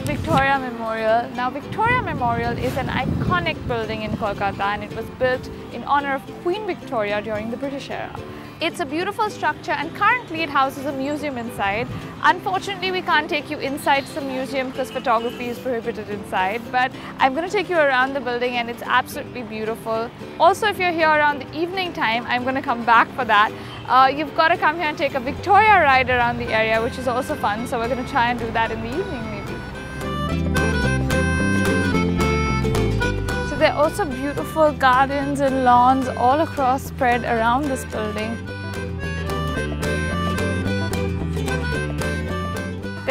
Victoria Memorial. Now Victoria Memorial is an iconic building in Kolkata and it was built in honor of Queen Victoria during the British era. It's a beautiful structure and currently it houses a museum inside. Unfortunately, we can't take you inside the museum because photography is prohibited inside, but I'm going to take you around the building and it's absolutely beautiful. Also, if you're here around the evening time, I'm going to come back for that. Uh, you've got to come here and take a Victoria ride around the area, which is also fun. So we're going to try and do that in the evening. So there are also beautiful gardens and lawns all across spread around this building.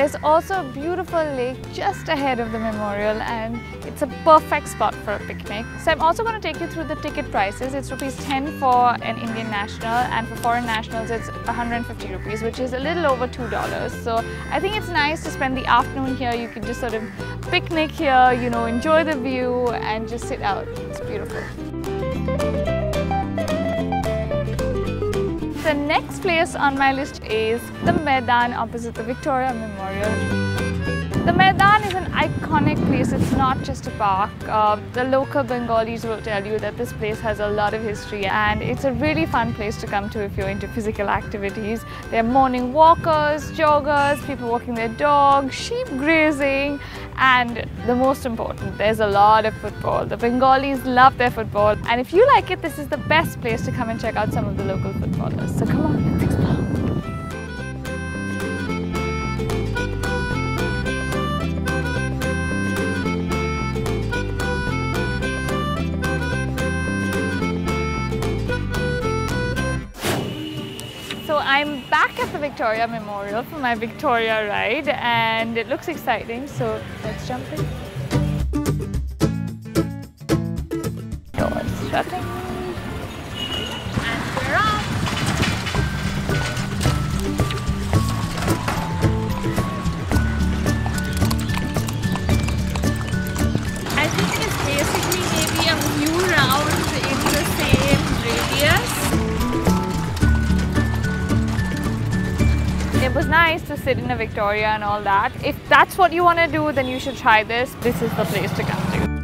There's also a beautiful lake just ahead of the memorial and it's a perfect spot for a picnic. So I'm also going to take you through the ticket prices. It's rupees 10 for an Indian national and for foreign nationals it's 150 rupees which is a little over $2. So I think it's nice to spend the afternoon here. You can just sort of picnic here, you know, enjoy the view and just sit out. It's beautiful. The next place on my list is the Maidan opposite the Victoria Memorial. The Maidan is an iconic place, it's not just a park. Uh, the local Bengalis will tell you that this place has a lot of history and it's a really fun place to come to if you're into physical activities. There are morning walkers, joggers, people walking their dogs, sheep grazing and the most important, there's a lot of football. The Bengalis love their football and if you like it, this is the best place to come and check out some of the local footballers. So come on, I'm back at the Victoria Memorial for my Victoria ride and it looks exciting so let's jump in. It was nice to sit in a Victoria and all that. If that's what you want to do, then you should try this. This is the place to come.